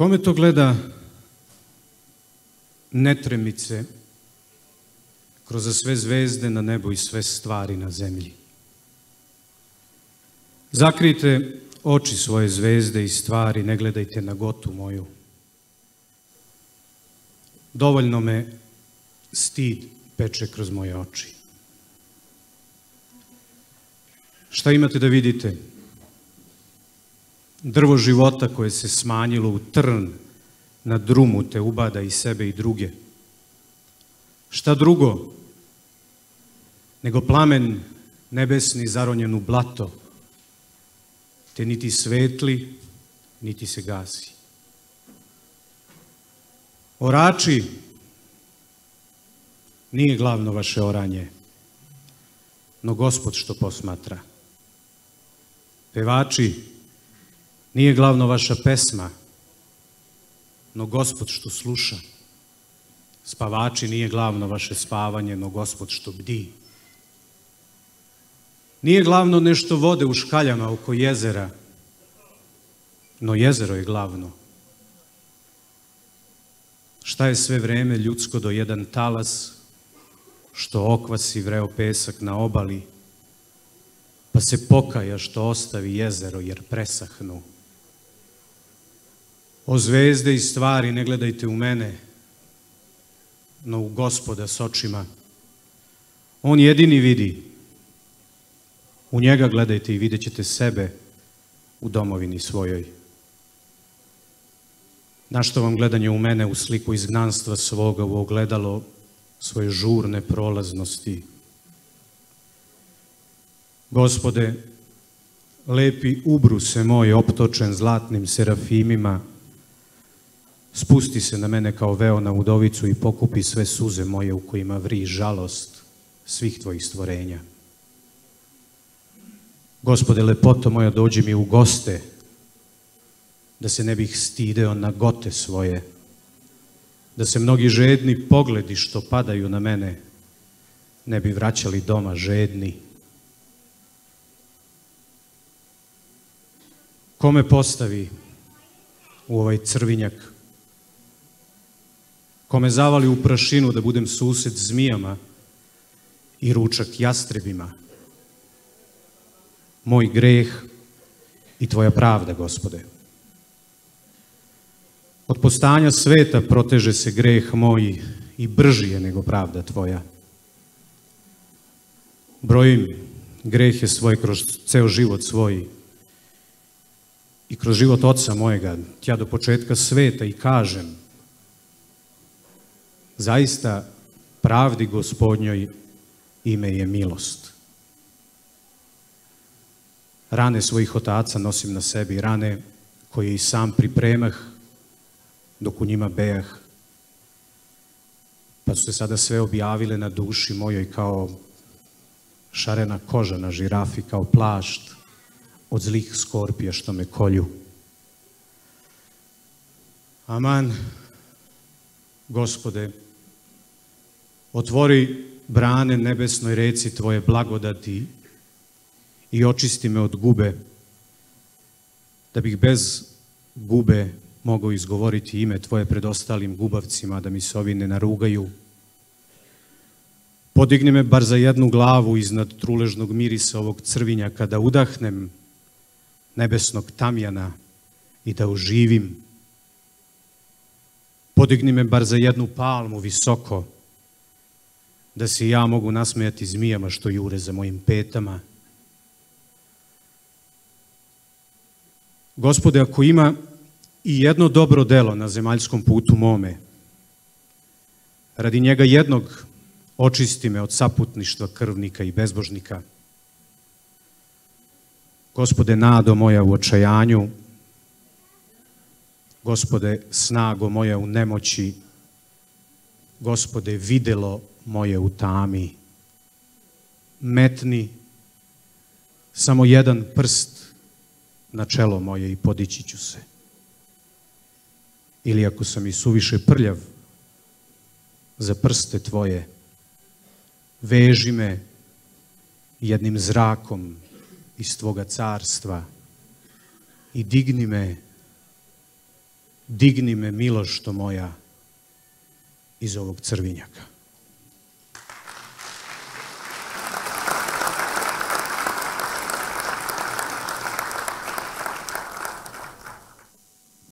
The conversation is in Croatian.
Kome to gleda netremice kroz sve zvezde na nebu i sve stvari na zemlji? Zakrijte oči svoje zvezde i stvari, ne gledajte na gotu moju. Dovoljno me stid peče kroz moje oči. Šta imate da vidite? Drvo života koje se smanjilo u trn na drumu te ubada i sebe i druge. Šta drugo nego plamen nebesni zaronjen u blato, te niti svetli, niti se gasi. Orači nije glavno vaše oranje, no gospod što posmatra. Pevači, nije glavno vaša pesma, no gospod što sluša. Spavači, nije glavno vaše spavanje, no gospod što bdi. Nije glavno nešto vode u škaljama oko jezera, no jezero je glavno. Šta je sve vreme ljudsko do jedan talas, što okvasi vreo pesak na obali, pa se pokaja što ostavi jezero jer presahnu. O zvezde i stvari ne gledajte u mene, no u gospoda s očima. On jedini vidi. U njega gledajte i vidjet ćete sebe u domovini svojoj. Našto vam gledanje u mene u sliku izgnanstva svoga u ogledalo svoje žurne prolaznosti. Gospode, lepi ubruse moj optočen zlatnim serafimima, spusti se na mene kao veo na udovicu i pokupi sve suze moje u kojima vri žalost svih tvojih stvorenja. Gospode, lepoto moja, dođi mi u goste, da se ne bih stideo na gote svoje, da se mnogi žedni pogledi što padaju na mene ne bi vraćali doma žedni. Kome postavi u ovaj crvinjak? Kome zavali u prašinu da budem sused zmijama i ručak jastrebima? Moj greh i tvoja pravda, gospode. Od postanja sveta proteže se greh moj i brži je nego pravda tvoja. Brojim grehe svoje kroz ceo život svoj i kroz život oca mojega, tja do početka sveta i kažem, zaista pravdi gospodnjoj ime je milost. Rane svojih otaca nosim na sebi, rane koje i sam pripremah dok u njima bejah, pa su se sada sve objavile na duši mojoj kao šarena koža na žirafi, kao plašt od zlih skorpija što me kolju. Aman, gospode, otvori brane nebesnoj reci Tvoje blagodati i očisti me od gube, da bih bez gube mogao izgovoriti ime Tvoje pred ostalim gubavcima, da mi se ovi ne narugaju. Podigni me bar za jednu glavu iznad truležnog mirisa ovog crvinja, kada udahnem nebesnog tamjana i da uživim. Podigni me bar za jednu palmu visoko, da se ja mogu nasmejati zmijama što jure za mojim petama. Gospode, ako ima i jedno dobro delo na zemaljskom putu mome. Radi njega jednog očisti me od saputništva krvnika i bezbožnika. Gospode, nado moja u očajanju, Gospode, snago moja u nemoći, Gospode, videlo moje u tami. Metni samo jedan prst na čelo moje i podići ću se ili ako sam i suviše prljav za prste tvoje, veži me jednim zrakom iz tvoga carstva i digni me digni me milošto moja iz ovog crvinjaka.